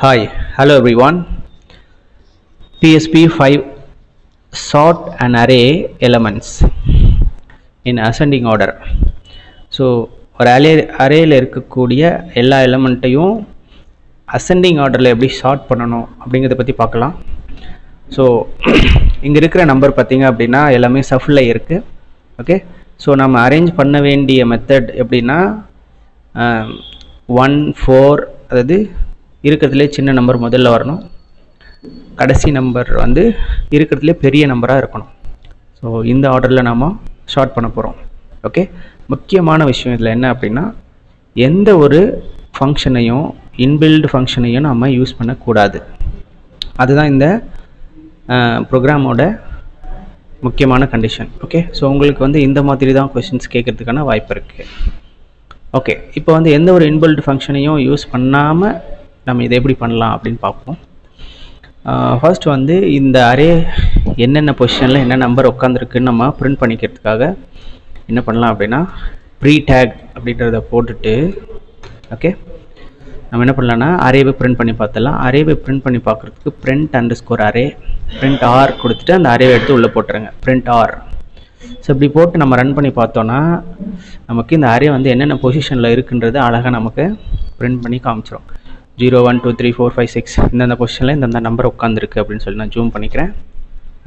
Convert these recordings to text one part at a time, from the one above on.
Hi, hello everyone. PSP 5 sort an array elements in ascending order. So ஒரு அலே அரேயில் இருக்கக்கூடிய எல்லா எலமெண்ட்டையும் அசெண்டிங் ஆர்டரில் எப்படி ஷார்ட் பண்ணணும் அப்படிங்கிறத பற்றி பார்க்கலாம் ஸோ இங்கே இருக்கிற நம்பர் பார்த்திங்க அப்படின்னா எல்லாமே சஃபில் இருக்குது ஓகே ஸோ நம்ம அரேஞ்ச் பண்ண வேண்டிய மெத்தட் எப்படின்னா um, ஒன் ஃபோர் அதாவது இருக்கிறதுலே சின்ன நம்பர் முதல்ல வரணும். கடைசி நம்பர் வந்து இருக்கிறதுலே பெரிய நம்பராக இருக்கணும். ஸோ இந்த ஆர்டரில் நாம் ஷார்ட் பண்ண போகிறோம் ஓகே முக்கியமான விஷயம் இதில் என்ன அப்படின்னா எந்த ஒரு ஃபங்க்ஷனையும் இன்பில்டு ஃபங்க்ஷனையும் நம்ம யூஸ் பண்ணக்கூடாது. அதுதான் இந்த ப்ரோக்ராமோட முக்கியமான கண்டிஷன் ஓகே ஸோ உங்களுக்கு வந்து இந்த மாதிரி தான் கொஷின்ஸ் கேட்குறதுக்கான வாய்ப்பு இருக்குது ஓகே இப்போ வந்து எந்த ஒரு இன்பில்டு ஃபங்க்ஷனையும் யூஸ் பண்ணாமல் நம்ம இதை எப்படி பண்ணலாம் அப்படின்னு பார்ப்போம். ஃபர்ஸ்ட் வந்து இந்த அரே என்னென்ன பொசிஷனில் என்ன நம்பர் உட்காந்துருக்குன்னு நம்ம பிரிண்ட் பண்ணிக்கிறதுக்காக என்ன பண்ணலாம் அப்படின்னா ப்ரீ டேக் அப்படின்றத போட்டுட்டு ஓகே நம்ம என்ன பண்ணலாம்னா அரேவை பிரிண்ட் பண்ணி பார்த்துடலாம். அரேவை பிரிண்ட் பண்ணி பார்க்குறதுக்கு print underscore array print r கொடுத்துட்டு அந்த அரேவை எடுத்து உள்ளே போட்டுருங்க. பிரிண்ட் ஆர் ஸோ இப்படி போட்டு நம்ம ரன் பண்ணி பார்த்தோன்னா நமக்கு இந்த அரே வந்து என்னென்ன பொசிஷனில் இருக்குன்றது அழகாக நமக்கு பிரிண்ட் பண்ணி காமிச்சிடும் zero one two three four five six இந்தந்த பொசிஷனில் இந்தந்த நம்பர் உட்காந்துருக்கு அப்படின்னு சொல்லி நான் ஜூம் பண்ணிக்கிறேன்.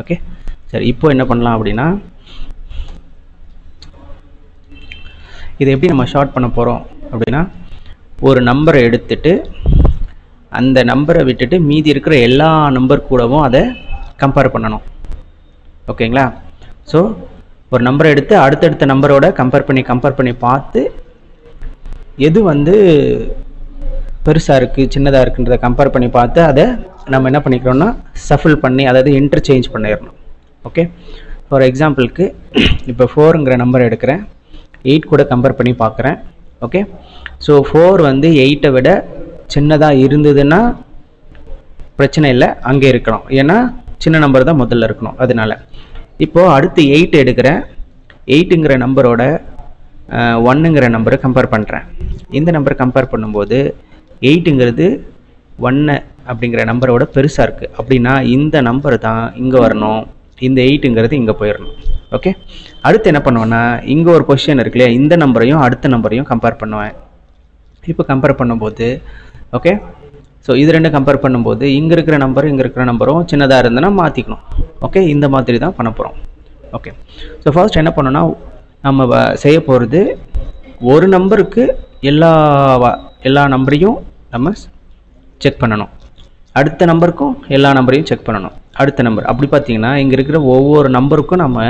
ஓகே சரி இப்போ என்ன பண்ணலாம் அப்படின்னா இதை எப்படி நம்ம ஷார்ட் பண்ண போகிறோம் அப்படின்னா ஒரு நம்பரை எடுத்துட்டு அந்த நம்பரை விட்டுட்டு மீதி இருக்கிற எல்லா நம்பர் கூடவும் அதை கம்பேர் பண்ணணும். ஓகேங்களா ஸோ ஒரு நம்பரை எடுத்து அடுத்தடுத்த நம்பரோட கம்பேர் பண்ணி கம்பேர் பண்ணி பார்த்து எது வந்து பெருசாக இருக்குது சின்னதாக இருக்குன்றதை கம்பேர் பண்ணி பார்த்து அதை நம்ம என்ன பண்ணிக்கிறோன்னா சஃபில் பண்ணி அதாவது இன்டர்சேஞ்ச் பண்ணிடணும். ஓகே ஃபார் எக்ஸாம்பிளுக்கு இப்போ ஃபோருங்கிற நம்பர் எடுக்கிறேன். எயிட் கூட கம்பேர் பண்ணி பார்க்குறேன். ஓகே ஸோ ஃபோர் வந்து எயிட்டை விட சின்னதாக இருந்ததுன்னா பிரச்சனை இல்லை அங்கே இருக்கணும் ஏன்னா சின்ன நம்பர் தான் முதல்ல இருக்கணும் அதனால. இப்போது அடுத்து எயிட் எடுக்கிறேன். எயிட்டுங்கிற நம்பரோட ஒன்னுங்கிற நம்பரை கம்பேர் பண்ணுறேன் இந்த நம்பரை கம்பேர் பண்ணும்போது எயிட்டுங்கிறது ஒன்று அப்படிங்கிற நம்பரோட பெருசாக இருக்குது அப்படின்னா இந்த நம்பர் தான் இங்கே வரணும். இந்த எயிட்டுங்கிறது இங்கே போயிடணும் ஓகே? அடுத்து என்ன பண்ணுவேன்னா இங்கே ஒரு பொசிஷன் இருக்கு இல்லையா? இந்த நம்பரையும் அடுத்த நம்பரையும் கம்பேர் பண்ணுவேன். இப்போ கம்பேர் பண்ணும்போது ஓகே? ஸோ இது ரெண்டும் கம்பேர் பண்ணும்போது இங்கே இருக்கிற நம்பரும் இங்கே இருக்கிற நம்பரும் சின்னதாக இருந்ததுன்னா மாற்றிக்கணும் ஓகே? இந்த மாதிரி தான் பண்ண போகிறோம் ஓகே? ஸோ ஃபர்ஸ்ட் என்ன பண்ணோன்னா நம்ம செய்ய போகிறது ஒரு நம்பருக்கு எல்லா எல்லா நம்பரையும் நம்ம செக் பண்ணணும். அடுத்த நம்பருக்கும் எல்லா நம்பரையும் செக் பண்ணணும். அடுத்த நம்பர் அப்படி பார்த்தீங்கன்னா இங்கே இருக்கிற ஒவ்வொரு நம்பருக்கும் நம்ம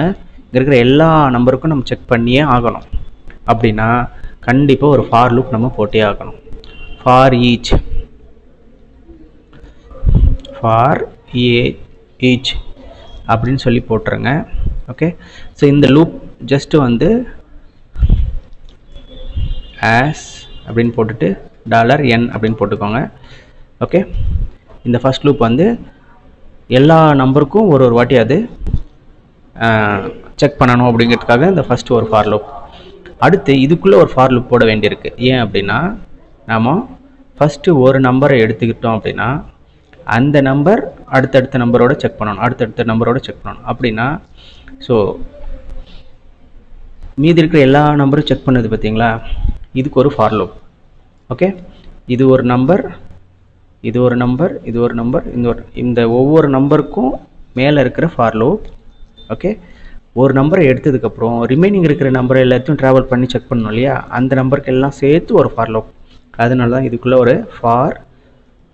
இங்கே இருக்கிற எல்லா நம்பருக்கும் நம்ம செக் பண்ணியே ஆகணும். அப்படின்னா கண்டிப்பாக ஒரு ஃபார் லூப் நம்ம போட்டே ஆகணும். For each for a each அப்படின்னு சொல்லி போட்டுருங்க. ஓகே ஸோ இந்த லூப் ஜஸ்ட்டு வந்து ஆஸ் அப்படின்னு போட்டுட்டு டாலர் என் அப்படின்னு போட்டுக்கோங்க. ஓகே? இந்த ஃபஸ்ட் லூப் வந்து எல்லா நம்பருக்கும் ஒரு ஒரு வாட்டி அது செக் பண்ணணும் அப்படிங்கிறதுக்காக இந்த ஃபஸ்ட்டு ஒரு ஃபார் லூப் அடுத்து இதுக்குள்ளே ஒரு ஃபார் லூப் போட வேண்டியிருக்கு. ஏன் அப்படின்னா நாம் ஃபஸ்ட்டு ஒரு நம்பரை எடுத்துக்கிட்டோம் அப்படின்னா அந்த நம்பர் அடுத்தடுத்த நம்பரோட செக் பண்ணணும். அடுத்தடுத்த நம்பரோட செக் பண்ணணும். அப்படின்னா ஸோ மீதி இருக்கிற எல்லா நம்பரும் செக் பண்ணது பார்த்தீங்களா இதுக்கு ஒரு ஃபார் லூப் ஓகே இது ஒரு நம்பர் இது ஒரு நம்பர் இது ஒரு நம்பர் இந்த ஒரு இந்த ஒவ்வொரு நம்பருக்கும் மேலே இருக்கிற ஃபார் லூப் ஓகே ஒரு நம்பரை எடுத்ததுக்கப்புறம் ரிமைனிங் இருக்கிற நம்பரை எல்லாத்தையும் ட்ராவல் பண்ணி செக் பண்ணணும் இல்லையா? அந்த நம்பருக்கு எல்லாம் சேர்த்து ஒரு ஃபார் லூப் அதனால தான் இதுக்குள்ளே ஒரு ஃபார்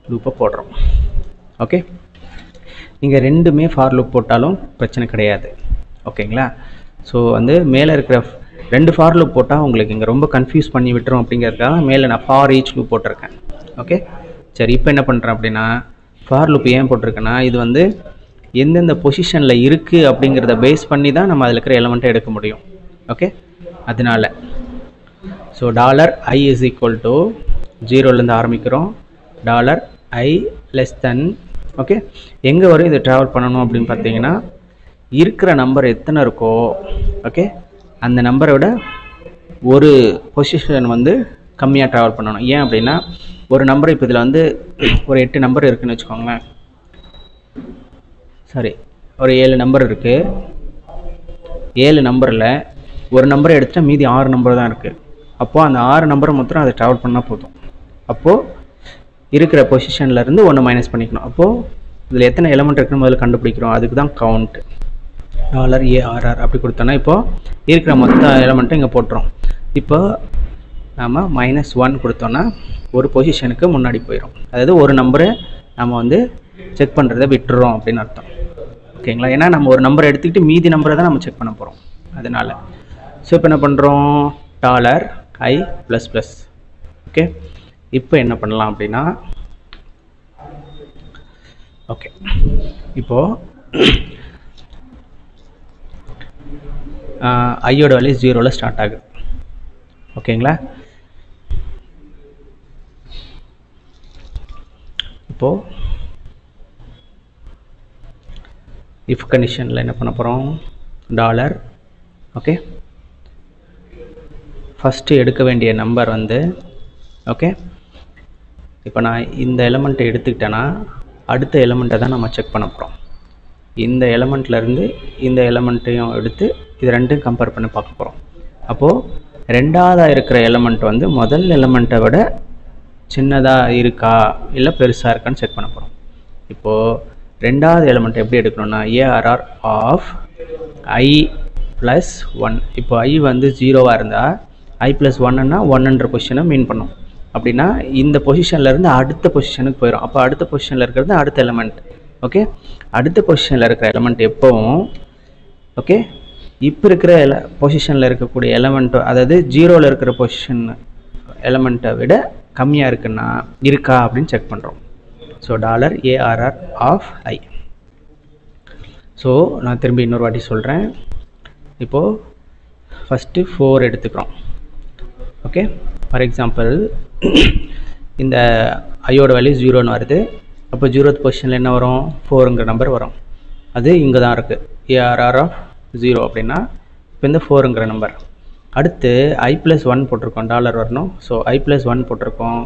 லூப்பை போடுறோம். ஓகே நீங்கள் ரெண்டுமே ஃபார் லூப் போட்டாலும் பிரச்சனை கிடையாது. ஓகேங்களா ஸோ வந்து மேலே இருக்கிற ரெண்டு ஃபார் லூப் போட்டால் உங்களுக்கு இங்கே ரொம்ப கன்ஃபியூஸ் பண்ணி விட்டுரும் அப்படிங்கிறதுக்காக மேலே நான் ஃபார் ஈச் லூப் போட்டிருக்கேன். ஓகே சரி இப்போ என்ன பண்ணுறேன் அப்படின்னா ஃபார் லூப் ஏன் போட்டிருக்கேன்னா இது வந்து எந்தெந்த பொசிஷனில் இருக்குது அப்படிங்கிறத பேஸ் பண்ணி தான் நம்ம அதில் இருக்கிற எலமெண்ட்டை எடுக்க முடியும். ஓகே அதனால so dollar i is equal to ஜீரோலேருந்து ஆரம்பிக்கிறோம். Dollar i less than okay எங்கே வரும் இதை ட்ராவல் பண்ணணும் அப்படின்னு பார்த்தீங்கன்னா இருக்கிற நம்பர் எத்தனை இருக்கோ ஓகே அந்த நம்பரை விட ஒரு பொசிஷன் வந்து கம்மியாக ட்ராவல் பண்ணணும். ஏன் அப்படின்னா ஒரு நம்பர் இப்போ இதில் வந்து ஒரு எட்டு நம்பர் இருக்குன்னு வச்சுக்கோங்களேன். சாரி ஒரு ஏழு நம்பர் இருக்குது ஏழு நம்பரில் ஒரு நம்பரை எடுத்துட்டா மீதி ஆறு நம்பர் தான் இருக்குது அப்போது அந்த ஆறு நம்பரை மொத்தம் அதை ட்ராவல் பண்ணால் போதும். அப்போது இருக்கிற பொசிஷன்லேருந்து ஒன்று மைனஸ் பண்ணிக்கணும். அப்போது இதில் எத்தனை எலமெண்ட் இருக்குன்னு முதல்ல கண்டுபிடிக்கிறோம். அதுக்கு தான் கவுண்ட் டாலர் ஏஆர்ஆர் அப்படி கொடுத்தோன்னா இப்போது இருக்கிற மொத்த எலமெண்ட்டும் இங்கே போட்டுரும். இப்போ நாம் மைனஸ் ஒன் கொடுத்தோன்னா ஒரு பொசிஷனுக்கு முன்னாடி போயிடும் அதாவது ஒரு நம்பரு நம்ம வந்து செக் பண்ணுறத விட்டுறோம் அப்படின்னு அர்த்தம். ஓகேங்களா ஏன்னா நம்ம ஒரு நம்பர் எடுத்துக்கிட்டு மீதி நம்பரை தான் நம்ம செக் பண்ண போகிறோம் அதனால். ஸோ இப்போ என்ன பண்ணுறோம் dollar i plus plus okay இப்போ என்ன பண்ணலாம் அப்படின்னா? ஓகே இப்போது ஐயோட வேல்யூ ஜீரோவில் ஸ்டார்ட் ஆகுது. ஓகேங்களா? இப்போது இஃப் கண்டிஷனில் என்ன பண்ண போகிறோம் டாலர் ஓகே? ஃபஸ்ட்டு எடுக்க வேண்டிய நம்பர் வந்து ஓகே? இப்போ நான் இந்த எலமெண்ட்டை எடுத்துக்கிட்டேன்னா அடுத்த எலமெண்ட்டை தான் நம்ம செக் பண்ண போகிறோம் இந்த எலமெண்ட்லேருந்து இந்த எலமெண்ட்டையும் எடுத்து இது ரெண்டும் கம்பேர் பண்ணி பார்க்க போகிறோம் அப்போது ரெண்டாவதாக இருக்கிற எலமெண்ட் வந்து முதல் எலமெண்ட்டை விட சின்னதாக இருக்கா? இல்லை பெருசாக இருக்கான்னு செக் பண்ண போகிறோம் இப்போது ரெண்டாவது எலமெண்ட் எப்படி எடுக்கணும்னா A R R of I plus one இப்போ ஐ வந்து ஜீரோவாக இருந்தால் ஐ ப்ளஸ் ஒன்னுன்னா ஒன்னுன்ற பொசிஷனை மீன் பண்ணும். அப்படின்னா இந்த பொசிஷன்லேருந்து அடுத்த பொசிஷனுக்கு போயிடும் அப்போ அடுத்த பொசிஷனில் இருக்கிறது அடுத்த எலமெண்ட் ஓகே அடுத்த பொசிஷனில் இருக்கிற எலமெண்ட் எப்போவும் ஓகே இப்போ இருக்கிற எல பொசிஷனில் இருக்கக்கூடிய எலமெண்ட்டோ அதாவது ஜீரோவில் இருக்கிற பொசிஷன் எலமெண்ட்டை விட கம்மியாக இருக்குன்னா இருக்கா அப்படின்னு செக் பண்ணுறோம் so dollar A R R of I so நான் திரும்பி இன்னொரு வாட்டி சொல்கிறேன் இப்போது ஃபஸ்ட்டு ஃபோர் எடுத்துக்கிறோம். ஓகே ஃபார் எக்ஸாம்பிள் இந்த ஐயோட வேல்யூ ஜீரோன்னு வருது. அப்போ ஜீரோத் பொசிஷனில் என்ன வரும்? ஃபோருங்கிற நம்பர் வரும். அது இங்கே தான் இருக்குது ஏஆர்ஆர் ஆஃப் ஜீரோ அப்படின்னா இப்போ இந்த ஃபோருங்கிற நம்பர் அடுத்து ஐ ப்ளஸ் ஒன் போட்டிருக்கோம். டாலர் வரணும். ஸோ ஐ ப்ளஸ் ஒன் போட்டிருக்கோம்.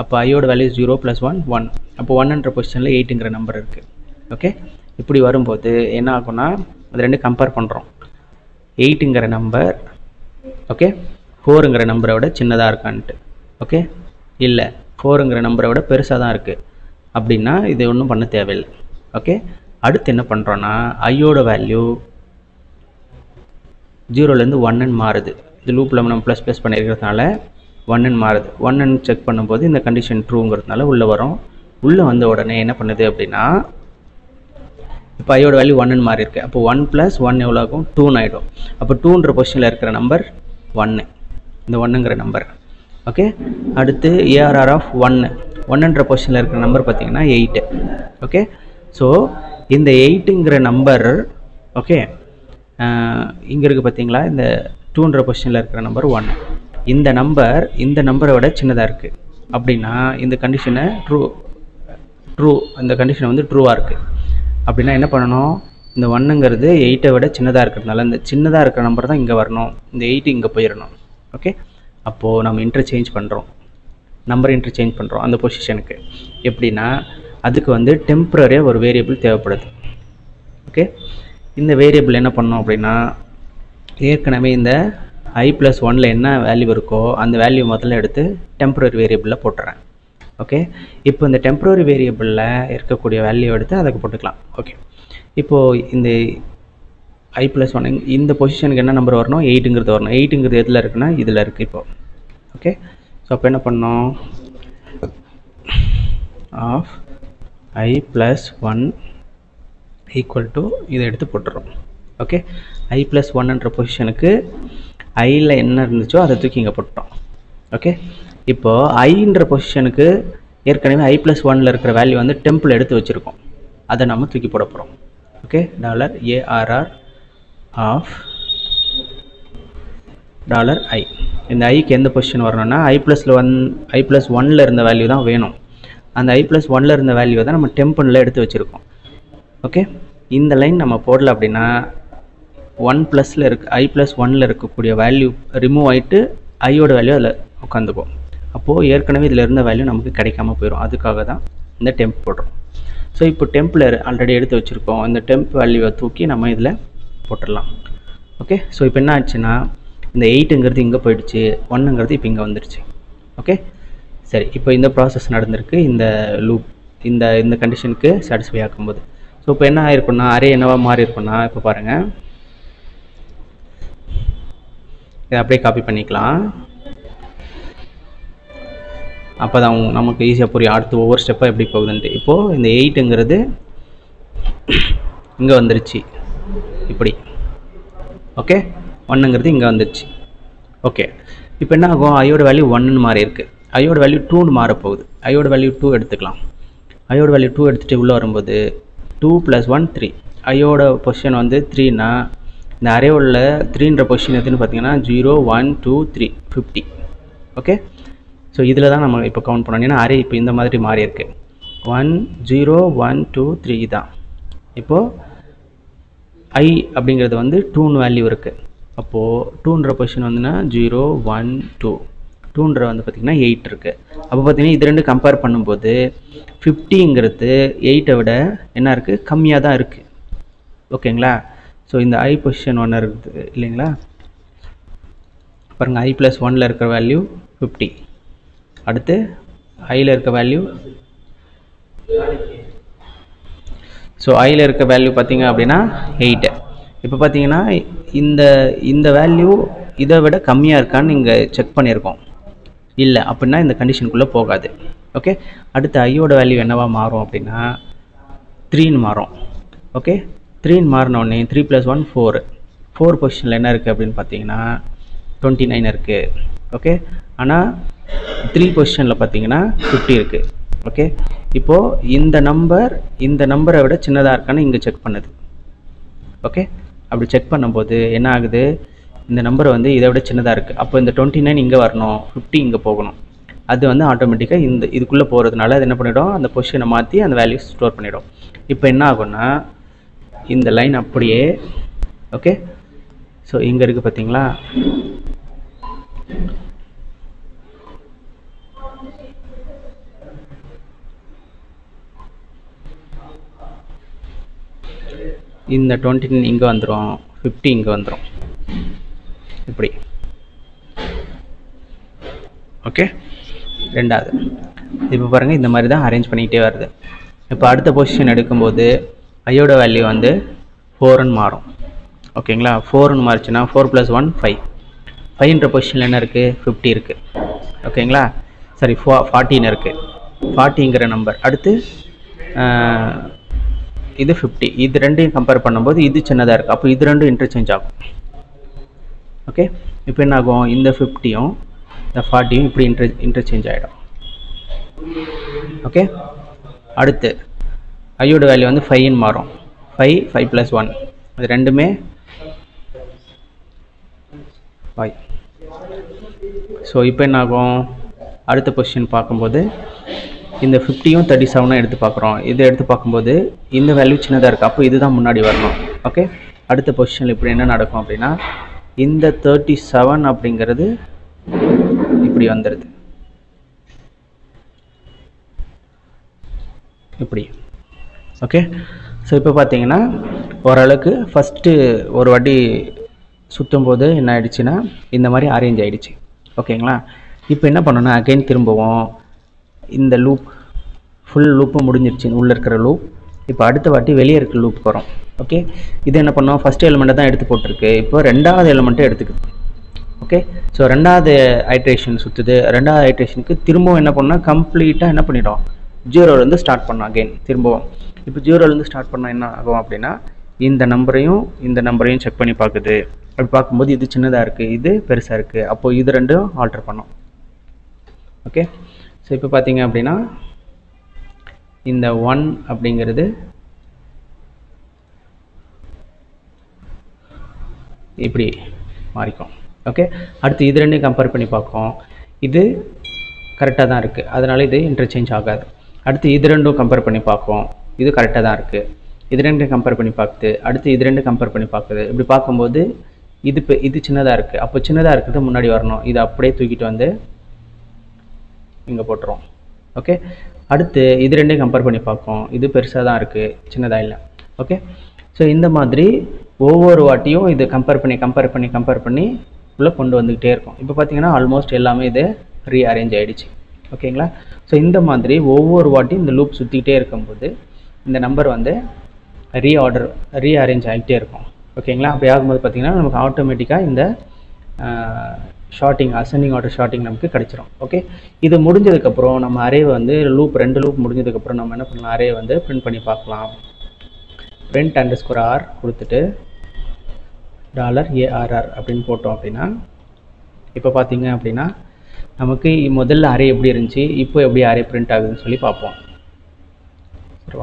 அப்போ ஐயோட value zero plus one one அப்போ ஒன்ன்ற பொசிஷனில் எயிட்டுங்கிற நம்பர் இருக்குது ஓகே இப்படி வரும்போது என்ன ஆகும்னா அது ரெண்டு கம்பேர் பண்ணுறோம் எயிட்டுங்கிற நம்பர் ஓகே ஃபோருங்கிற நம்பரை விட சின்னதாக இருக்கான்ட்டு. ஓகே இல்லை. ஃபோருங்கிற நம்பரை விட பெருசாக தான் இருக்குது அப்படின்னா இது ஒன்றும் பண்ண தேவையில்லை. ஓகே அடுத்து என்ன பண்ணுறோன்னா ஐயோட வேல்யூ ஜீரோலேருந்து ஒன்னு மாறுது. இது லூப்பில் நம்ம ப்ளஸ் ப்ளஸ் பண்ணியிருக்கிறதுனால ஒன்னு மாறுது. ஒன்னு செக் பண்ணும்போது இந்த கண்டிஷன் ட்ரூங்கிறதுனால உள்ளே வரும். உள்ளே வந்த உடனே என்ன பண்ணுது அப்படின்னா இப்போ ஐயோட வேல்யூ ஒன்னு மாறி இருக்கு அப்போ ஒன் ப்ளஸ் ஒன் எவ்வளோ ஆகும் டூன்னு ஆகிடும் அப்போ டூன்ற பொசிஷனில் இருக்கிற நம்பர் ஒன்று இந்த ஒன்றுங்கிற நம்பர் ஓகே அடுத்து ஏஆர்ஆர் ஆஃப் ஒன்று ஒன்றுன்ற பொசிஷனில் இருக்கிற நம்பர் பார்த்தீங்கன்னா எயிட்டு ஓகே ஸோ இந்த எயிட்டுங்கிற நம்பர் ஓகே இங்கே இருக்குது பார்த்தீங்களா? இந்த டூன்ற பொசிஷனில் இருக்கிற நம்பர் ஒன் இந்த நம்பர் இந்த நம்பரை விட சின்னதாக இருக்குது அப்படின்னா இந்த கண்டிஷனை ட்ரூ ட்ரூ இந்த கண்டிஷன் வந்து ட்ரூவாக இருக்குது அப்படின்னா என்ன பண்ணணும்? இந்த ஒன்றுங்கிறது எயிட்டை விட சின்னதாக இருக்கிறதுனால இந்த சின்னதாக இருக்கிற நம்பர் தான் இங்கே வரணும். இந்த எயிட்டு இங்கே போயிடணும். ஓகே அப்போது நம்ம இன்டர்சேஞ்ச் பண்ணுறோம் நம்பர் இன்டர்சேஞ்ச் பண்ணுறோம் அந்த பொசிஷனுக்கு எப்படின்னா அதுக்கு வந்து டெம்ப்ரரியாக ஒரு வேரியபிள் தேவைப்படுது. ஓகே இந்த வேரியபிள் என்ன பண்ணோம் அப்படின்னா ஏற்கனவே இந்த ஐ ப்ளஸ் ஒனில் என்ன வேல்யூ இருக்கோ அந்த வேல்யூ முதல்ல எடுத்து டெம்ப்ரரி வேரியபிளில் போட்டுறேன். ஓகே இப்போ இந்த டெம்ப்ரரி வேரியபிளில் இருக்கக்கூடிய வேல்யூ எடுத்து அதுக்கு போட்டுக்கலாம். ஓகே இப்போது இந்த ஐ ப்ளஸ் ஒன் இந்த பொசிஷனுக்கு என்ன நம்பர் வரணும்? எயிட்டுங்கிறது வரணும். எயிட்டுங்கிறது எதில் இருக்குன்னா இதில் இருக்குது இப்போது ஓகே ஸோ அப்போ என்ன பண்ணோம்? Of I plus one equal to இதை எடுத்து போட்டுறோம். ஓகே ஐ ப்ளஸ் ஒன்ன்ற பொசிஷனுக்கு ஐயில் என்ன இருந்துச்சோ அதை தூக்கி இங்கே போட்டோம் ஓகே இப்போது ஐன்ற பொசிஷனுக்கு ஏற்கனவே ஐ ப்ளஸ் ஒனில் இருக்கிற வேல்யூ வந்து டெம்பிள் எடுத்து வச்சுருக்கோம். அதை நம்ம தூக்கி போட போகிறோம் okay dollar A R R of dollar I இந்த ஐக்கு எந்த பொசிஷன் வரணும்னா ஐ ப்ளஸில் ஒன் ஐ ப்ளஸ் ஒனில் இருந்த வேல்யூ தான் வேணும். அந்த ஐ ப்ளஸ் ஒனில் இருந்த வேல்யூ தான் நம்ம டெம்பனில் எடுத்து வச்சுருக்கோம். ஓகே இந்த லைன் நம்ம போடல அப்படின்னா ஒன் ப்ளஸில் இருக்கு ஐ ப்ளஸ் ஒனில் இருக்கக்கூடிய வேல்யூ ரிமூவ் ஆகிட்டு ஐயோட வேல்யூ அதில் உட்காந்துக்கும் அப்போது ஏற்கனவே இதில் இருந்த வேல்யூ நமக்கு கிடைக்காம போயிடும் அதுக்காக தான் இந்த டெம்ப் போடுறோம். ஸோ இப்போ டெம்பில் ஆல்ரெடி எடுத்து வச்சுருக்கோம். இந்த டெம்ப் வேல்யூவை தூக்கி நம்ம இதில் போட்டுடலாம். ஓகே ஸோ இப்போ என்ன ஆச்சுன்னா இந்த எயிட்டுங்கிறது இங்கே போயிடுச்சு ஒன்னுங்கிறது இப்போ இங்கே வந்துடுச்சு ஓகே சரி இப்போ இந்த ப்ராசஸ் நடந்திருக்கு இந்த லூப் இந்த இந்த கண்டிஷனுக்கு சாட்டிஸ்ஃபை ஆக்கும்போது. ஸோ இப்போ என்ன ஆயிருக்குன்னா அரே என்னவா மாறி இருக்குன்னா இப்போ பாருங்கள் இதை அப்படியே காப்பி பண்ணிக்கலாம். அப்போ தான் நமக்கு ஈஸியாக புரியும். அடுத்து ஒவ்வொரு ஸ்டெப்பாக எப்படி போகுதுன்ட்டு. இப்போது இந்த எயிட்டுங்கிறது இங்கே வந்துருச்சு. இப்படி. ஓகே ஒன்னுங்கிறது இங்கே வந்துடுச்சு. ஓகே இப்போ என்ன ஆகும்? ஐயோட வேல்யூ ஒன்றுன்னு மாறி இருக்குது ஐயோட வேல்யூ டூன்னு மாறப்போகுது. ஐயோட வேல்யூ டூ எடுத்துக்கலாம். ஐயோட வேல்யூ டூ எடுத்துகிட்டு உள்ளே வரும்போது டூ ப்ளஸ் ஒன் த்ரீ ஐயோட பொசிஷன் வந்து த்ரீனா இந்த அரே உள்ள த்ரீன்ற பொசிஷன் எதுன்னு பார்த்தீங்கன்னா zero one two three fifty okay so இதில் தான் நம்ம இப்போ கவுண்ட் பண்ணணும். ஏன்னா அரே இப்போ இந்த மாதிரி மாறி இருக்கு. One zero one two three தான் இப்போது ஐ அப்படிங்கிறது வந்து டூன் வேல்யூ இருக்குது அப்போது டூன்ற பொசிஷன் வந்துன்னா ஜீரோ ஒன் டூ டூன்ற வந்து பார்த்திங்கன்னா எயிட் இருக்குது அப்போ பார்த்தீங்கன்னா இது ரெண்டு கம்பேர் பண்ணும்போது ஃபிஃப்டிங்கிறது எயிட்டை விட என்ன இருக்குது கம்மியாக தான் இருக்குது ஓகேங்களா ஸோ இந்த ஐ பொசிஷன் ஒன்று இருக்குது இல்லைங்களா? பாருங்கள் ஐ ப்ளஸ் ஒனில் இருக்கிற வேல்யூ ஃபிஃப்டி அடுத்து ஐயில் இருக்க வேல்யூ ஸோ ஐயில் இருக்க வேல்யூ பார்த்தீங்க அப்படின்னா எயிட்டு இப்போ பார்த்தீங்கன்னா இந்த இந்த வேல்யூ இதை விட கம்மியாக இருக்கான்னு இங்கே செக் பண்ணியிருக்கோம். இல்லை அப்படின்னா இந்த கண்டிஷனுக்குள்ளே போகாது. ஓகே அடுத்து ஐயோட வேல்யூ என்னவா மாறும் அப்படின்னா த்ரீன்னு மாறும். ஓகே த்ரீன்னு மாறினோடனே three plus one four four பொசிஷனில் என்ன இருக்குது அப்படின்னு பார்த்தீங்கன்னா டுவெண்ட்டி நைன் இருக்குது ஓகே ஆனால் த்ரீ பொசிஷனில் பார்த்தீங்கன்னா ஃபிஃப்டி இருக்குது ஓகே இப்போது இந்த நம்பர் இந்த நம்பரை விட சின்னதாக இருக்கான்னு இங்கே செக் பண்ணுது. ஓகே அப்படி செக் பண்ணும்போது என்ன ஆகுது? இந்த நம்பர் வந்து இதை விட சின்னதாக இருக்குது அப்போ இந்த டுவெண்ட்டி நைன் இங்கே வரணும். ஃபிஃப்டி இங்கே போகணும். அது வந்து ஆட்டோமேட்டிக்காக இந்த இதுக்குள்ளே போகிறதுனால அது என்ன பண்ணிவிடும் அந்த பொசிஷனை மாற்றி அந்த வேல்யூஸ் ஸ்டோர் பண்ணிவிடும் இப்போ என்ன ஆகும்னா இந்த லைன் அப்படியே ஓகே ஸோ இங்கே இருக்குது பார்த்தீங்களா இந்த டுவெண்ட்டி இங்கே வந்துடும் ஃபிஃப்டி இங்கே வந்துடும் இப்படி. ஓகே ரெண்டாவது. இப்போ பாருங்கள் இந்த மாதிரி தான் அரேஞ்ச் பண்ணிக்கிட்டே வருது. இப்போ அடுத்த பொசிஷன் எடுக்கும்போது ஐயோட வேல்யூ வந்து ஃபோர்னு மாறும். ஓகேங்களா ஃபோர்னு மாறிச்சுன்னா ஃபோர் ப்ளஸ் ஒன் ஃபைவ் ஃபைவ்ன்ற பொசிஷனில் என்ன இருக்குது ஃபிஃப்டி இருக்குது ஓகேங்களா சரி ஃபோ ஃபார்ட்டின்னு இருக்குது ஃபார்ட்டிங்கிற நம்பர் அடுத்து இது ஃபிஃப்டி இது ரெண்டையும் கம்பேர் பண்ணும்போது இது சின்னதாக இருக்குது அப்போ இது ரெண்டும் இன்டர்சேஞ்ச் ஆகும். ஓகே இப்போ என்ன ஆகும்? இந்த ஃபிஃப்டியும் இந்த ஃபார்ட்டியும் இப்படி இன்டர் இன்டர்சேஞ்ச் ஆகிடும் ஓகே அடுத்து ஐயோட வேல்யூ வந்து ஃபைவ்னு மாறும். ஃபைவ் ஃபைவ் ப்ளஸ் ஒன் இது ரெண்டுமே ஃபைவ் ஸோ இப்போ என்ன ஆகும்? அடுத்த பொசிஷன் பார்க்கும்போது இந்த ஃபிஃப்டியும் தேர்ட்டி செவனும் எடுத்து பார்க்குறோம். இதை எடுத்து பார்க்கும்போது இந்த வேல்யூ சின்னதாக இருக்குது அப்போ இதுதான் முன்னாடி வரணும். ஓகே அடுத்த பொசிஷனில் இப்படி என்ன நடக்கும் அப்படின்னா இந்த தேர்ட்டி செவன் அப்படிங்கிறது இப்படி வந்துடுது இப்படி. ஓகே ஸோ இப்போ பார்த்தீங்கன்னா ஓரளவுக்கு ஃபஸ்ட்டு ஒரு வாட்டி சுற்றும் போது என்ன ஆயிடுச்சுன்னா இந்த மாதிரி அரேஞ்ச் ஆகிடுச்சு ஓகேங்களா இப்போ என்ன பண்ணணும்னா அகைன் திரும்பவும். இந்த லூப் ஃபுல் லூப்பும் முடிஞ்சிருச்சு உள்ளே இருக்கிற லூப் இப்போ அடுத்த வாட்டி வெளியே இருக்கிற லூப் வரும் ஓகே இது என்ன பண்ணோம்? ஃபஸ்ட் எலிமெண்ட்டை தான் எடுத்து போட்டிருக்கு. இப்போ ரெண்டாவது எலிமெண்ட்டை எடுத்துக்குது. ஓகே ஸோ ரெண்டாவது ஐட்ரேஷன் சுற்றுது ரெண்டாவது ஐட்ரேஷனுக்கு திரும்பவும் என்ன பண்ணால் கம்ப்ளீட்டாக என்ன பண்ணிடும் ஜீரோலேருந்து ஸ்டார்ட் பண்ணோம் அகெயின் திரும்பவும். இப்போ ஜீரோலேருந்து ஸ்டார்ட் பண்ணால் என்ன ஆகும் அப்படின்னா இந்த நம்பரையும் இந்த நம்பரையும் செக் பண்ணி பார்க்குது. அப்படி பார்க்கும்போது இது சின்னதாக இருக்குது இது பெருசாக இருக்குது அப்போது இது ரெண்டும் ஆல்டர் பண்ணோம். ஓகே ஸோ இப்போ பார்த்தீங்க அப்படின்னா இந்த ஒன் அப்படிங்கிறது இப்படி மாறிக்கும். ஓகே அடுத்து இது ரெண்டையும் கம்பேர் பண்ணி பார்ப்போம் இது கரெக்டாக தான் இருக்குது அதனால் இது இன்டர்சேஞ்ச் ஆகாது. அடுத்து இது ரெண்டும் கம்பேர் பண்ணி பார்ப்போம் இது கரெக்டாக தான் இருக்குது இது ரெண்டும் கம்பேர் பண்ணி பார்க்குது. அடுத்து இது ரெண்டும் கம்பேர் பண்ணி பார்க்குது. இப்படி பார்க்கும்போது இது இப்போ இது சின்னதாக இருக்குது அப்போ சின்னதாக இருக்கிறது முன்னாடி வரணும். இது அப்படியே தூக்கிட்டு வந்து இங்கே போட்டுரும். ஓகே அடுத்து இது ரெண்டையும் கம்பேர் பண்ணி பார்ப்போம். இது பெருசாக தான் இருக்குது சின்னதாக இல்லை. ஓகே ஸோ இந்த மாதிரி ஒவ்வொரு வாட்டியும் இது கம்பேர் பண்ணி கம்பேர் பண்ணி கம்பேர் பண்ணி உள்ளே கொண்டு வந்துக்கிட்டே இருக்கும். இப்போ பார்த்தீங்கன்னா ஆல்மோஸ்ட் எல்லாமே இது ரீஅரேஞ்ச் ஆகிடுச்சு ஓகேங்களா ஸோ இந்த மாதிரி ஒவ்வொரு வாட்டியும் இந்த லூப் சுற்றிக்கிட்டே இருக்கும்போது இந்த நம்பர் வந்து ரீஆர்டர் ரீஅரேஞ்ச் ஆகிட்டே இருக்கும். ஓகேங்களா அப்படி ஆகும்போது பார்த்திங்கன்னா நமக்கு ஆட்டோமேட்டிக்காக இந்த ஷார்ட்டிங் அசெண்டிங் ஆர்டர் ஷார்ட்டிங் நமக்கு கிடைச்சிரும். ஓகே இது முடிஞ்சதுக்கப்புறம் நம்ம அரே வந்து லூப் ரெண்டு லூப் முடிஞ்சதுக்கப்புறம் நம்ம என்ன பண்ணலாம்? அரே வந்து பிரிண்ட் பண்ணி பார்க்கலாம். பிரிண்ட் அண்டர் ஸ்கோர் ஆர் கொடுத்துட்டு டாலர் ஏஆர்ஆர் அப்படின்னு போட்டோம் அப்படின்னா இப்போ பார்த்தீங்க அப்படின்னா நமக்கு முதல்ல அரே எப்படி இருந்துச்சு? இப்போ எப்படி அரே பிரிண்ட் ஆகுதுன்னு சொல்லி பார்ப்போம்.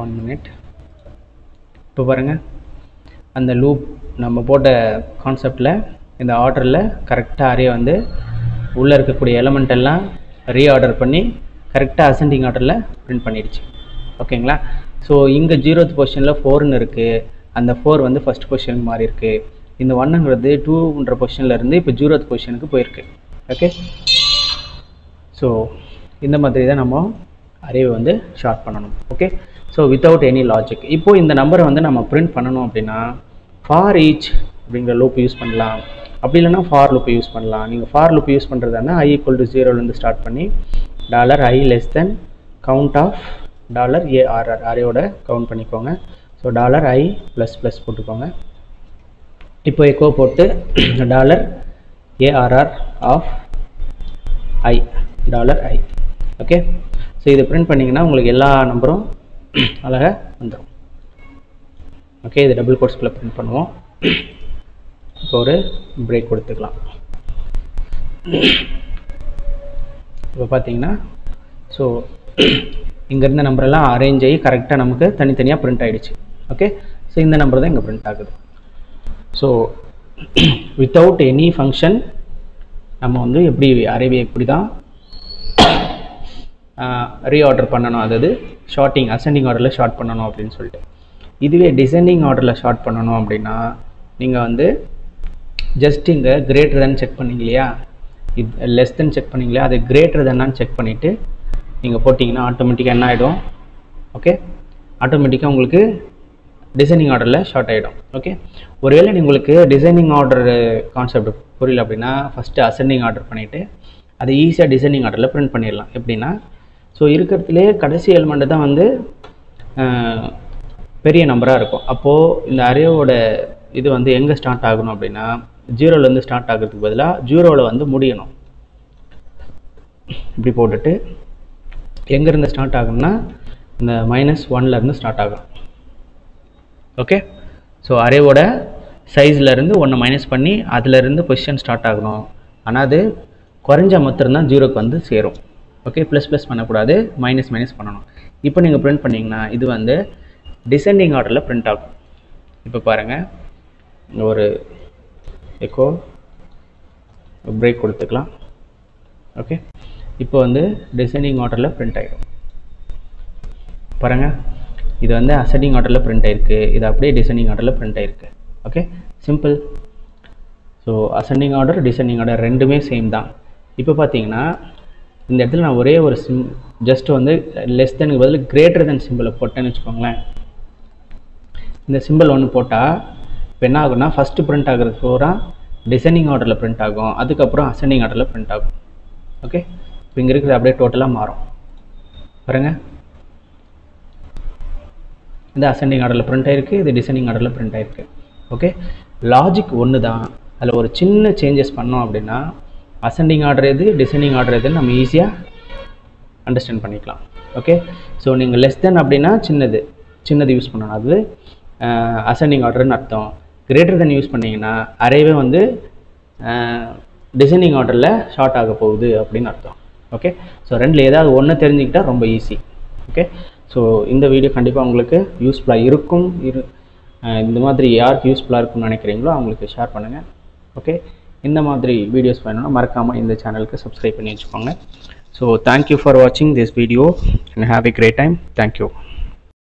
ஒன் மினிட் இப்போ பாருங்கள் அந்த லூப் நம்ம போட்ட கான்செப்டில் இந்த ஆர்டரில் கரெக்டாக அரே வந்து உள்ளே இருக்கக்கூடிய எலமெண்ட் எல்லாம் ரீஆர்டர் பண்ணி கரெக்டாக அசெண்டிங் ஆர்டரில் பிரிண்ட் பண்ணிடுச்சு. ஓகேங்களா? ஸோ இங்கே ஜீரோத் பொசிஷனில் ஃபோர்னு இருக்குது அந்த ஃபோர் வந்து ஃபஸ்ட் பொசிஷனுக்கு மாறி இருக்குது இந்த ஒன்னுங்கிறது டூன்ற பொசிஷனில் இருந்து இப்போ ஜீரோத் பொசிஷனுக்கு போயிருக்கு. ஓகே ஸோ இந்த மாதிரி தான் நம்ம அரேவை வந்து ஷார்ட் பண்ணணும். Okay so without any logic இப்போது இந்த நம்பரை வந்து நம்ம பிரிண்ட் பண்ணணும் அப்படின்னா ஃபார் ஈச் அப்படிங்கிற லூப் யூஸ் பண்ணலாம். அப்படி இல்லைன்னா ஃபார் லுப் யூஸ் பண்ணலாம். நீங்கள் ஃபார் லூப் யூஸ் பண்ணுறதுனா ஐ ஈக்குவல் டு ஜீரோலேருந்து ஸ்டார்ட் பண்ணி dollar I less than count of dollar A R R அரையோட count பண்ணிக்கோங்க. So dollar I plus plus போட்டுக்கோங்க. இப்போ எக்கோ போட்டு dollar A R R of I dollar I okay so இதை print பண்ணிங்கன்னா உங்களுக்கு எல்லா நம்பரும் அழகாக வந்துடும் ஓகே இது டபுள் கோட்ஸ்குள்ளே பிரிண்ட் பண்ணுவோம். ஒரு பிரேக் கொடுத்துக்கலாம். இப்போ பார்த்தீங்கன்னா ஸோ இங்கே இருந்த நம்பரெல்லாம் அரேஞ்ச் ஆகி கரெக்டாக நமக்கு தனித்தனியாக பிரிண்ட் ஆகிடுச்சு ஓகே ஸோ இந்த நம்பர் தான் இங்கே பிரிண்ட் ஆகுது. ஸோ வித்தவுட் எனி ஃபங்க்ஷன் நம்ம வந்து எப்படி அரேவி எப்படி தான் ரீஆர்டர் பண்ணணும்? அதாவது ஷார்ட்டிங் அசெண்டிங் ஆர்டரில் ஷார்ட் பண்ணணும் அப்படின்னு சொல்லிட்டு. இதுவே டிசெண்டிங் ஆர்டரில் ஷார்ட் பண்ணணும் அப்படின்னா நீங்கள் வந்து ஜஸ்ட் இங்கே கிரேட்டர் தென் செக் பண்ணீங்க இல்லையா? இது லெஸ் தென் செக் பண்ணீங்க இல்லையா? அது கிரேட்டர் தென்னான்னு செக் பண்ணிவிட்டு நீங்கள் போட்டிங்கன்னா ஆட்டோமேட்டிக்காக என்ன ஆகிடும் ஓகே ஆட்டோமேட்டிக்காக உங்களுக்கு டிசைனிங் ஆர்டரில் ஷார்ட் ஆகிடும் ஓகே ஒருவேளை உங்களுக்கு டிசைனிங் ஆர்டர் கான்செப்ட் புரியல அப்படின்னா ஃபஸ்ட்டு அசெண்டிங் ஆர்டர் பண்ணிவிட்டு அதை ஈஸியாக டிசைனிங் ஆர்டரில் பிரிண்ட் பண்ணிடலாம். எப்படின்னா ஸோ இருக்கிறதுலே கடைசி எலிமெண்ட்டு தான் வந்து பெரிய நம்பராக இருக்கும். அப்போது இந்த அரேவோட இது வந்து எங்கே ஸ்டார்ட் ஆகணும் அப்படின்னா ஜீரோலேருந்து ஸ்டார்ட் ஆகிறதுக்கு பதிலாக ஜீரோவில் வந்து முடியணும். இப்படி போட்டுட்டு எங்கேருந்து ஸ்டார்ட் ஆகும்னா இந்த மைனஸ் ஒன்லேருந்து ஸ்டார்ட் ஆகும். ஓகே ஸோ அரேவோட சைஸ்லேருந்து ஒன்று மைனஸ் பண்ணி அதுலேருந்து பொசிஷன் ஸ்டார்ட் ஆகணும். ஆனால் அது குறைஞ்ச மொத்தம்தான் ஜீரோக்கு வந்து சேரும். ஓகே ப்ளஸ் ப்ளஸ் பண்ணக்கூடாது. மைனஸ் மைனஸ் பண்ணணும். இப்போ நீங்கள் பிரிண்ட் பண்ணிங்கன்னா இது வந்து டிசெண்டிங் ஆர்டரில் ப்ரிண்ட் ஆகும். இப்போ பாருங்கள் ஒரு எக்கோ பிரேக் கொடுத்துக்கலாம். ஓகே இப்போ வந்து டிசைனிங் ஆர்டரில் பிரிண்ட் ஆகிடும் பாருங்கள் இது வந்து அசெண்டிங் ஆர்டரில் பிரிண்ட் ஆகிருக்கு இது அப்படியே டிசைனிங் ஆர்டரில் பிரிண்ட் ஆகிருக்கு okay simple so ascending order descending order ரெண்டுமே சேம் தான். இப்போ பார்த்தீங்கன்னா இந்த இடத்துல நான் ஒரே ஒரு சிம் ஜஸ்ட் வந்து லெஸ் தெனுக்கு பதில் கிரேட்டர் தென் சிம்பிளை போட்டேன்னு வச்சுக்கோங்களேன். இந்த சிம்பிள் ஒன்று போட்டால் இப்போ என்ன ஆகும்னா ஃபஸ்ட்டு பிரிண்ட் ஆகிறது பூரா டிசைனிங் ஆர்டரில் பிரிண்ட் ஆகும். அதுக்கப்புறம் அசெண்டிங் ஆர்டரில் பிரிண்ட் ஆகும். ஓகே இப்போ இங்கே இருக்கிறது அப்படியே டோட்டலாக மாறும். பாருங்கள் இது அசெண்டிங் ஆர்டரில் பிரிண்ட் ஆயிருக்கு இது டிசைனிங் ஆர்டரில் பிரிண்ட் ஆயிருக்கு. ஓகே லாஜிக் ஒன்று தான் அதில் ஒரு சின்ன சேஞ்சஸ் பண்ணோம் அப்படின்னா அசெண்டிங் ஆர்டர் எது டிசைனிங் ஆர்டர் எதுன்னு நம்ம ஈஸியாக அண்டர்ஸ்டாண்ட் பண்ணிக்கலாம். ஓகே ஸோ நீங்கள் லெஸ் தென் அப்படின்னா சின்னது. சின்னது யூஸ் பண்ணணும். அது அசெண்டிங் ஆர்டர்னு அர்த்தம். கிரேட்டர் தென் யூஸ் பண்ணிங்கன்னா அரேவே வந்து டிசைனிங் ஆர்டரில் ஷார்ட் ஆக போகுது அப்படின்னு அர்த்தம். ஓகே ஸோ ரெண்டில் ஏதாவது ஒன்று தெரிஞ்சுக்கிட்டால் ரொம்ப ஈஸி ஓகே ஸோ இந்த வீடியோ கண்டிப்பாக உங்களுக்கு யூஸ்ஃபுல்லாக இருக்கும். இரு இந்த மாதிரி யாருக்கு யூஸ்ஃபுல்லாக இருக்கும்னு நினைக்கிறீங்களோ அவங்களுக்கு ஷேர் பண்ணுங்கள் ஓகே இந்த மாதிரி வீடியோஸ் வேணும்னா மறக்காமல் இந்த சேனலுக்கு சப்ஸ்கிரைப் பண்ணி வச்சுக்கோங்க. ஸோ தேங்க்யூ ஃபார் வாட்சிங் this video and have a great time thank you